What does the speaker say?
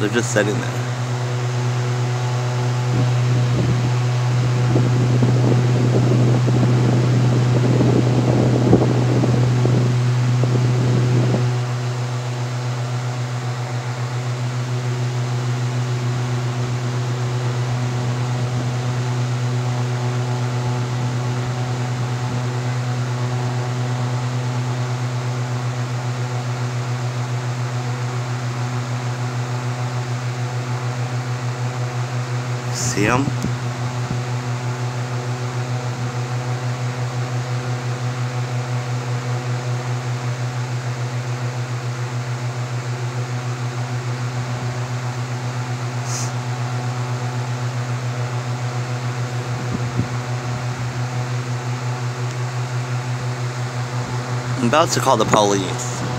They're just sitting there. See them? I'm about to call the police.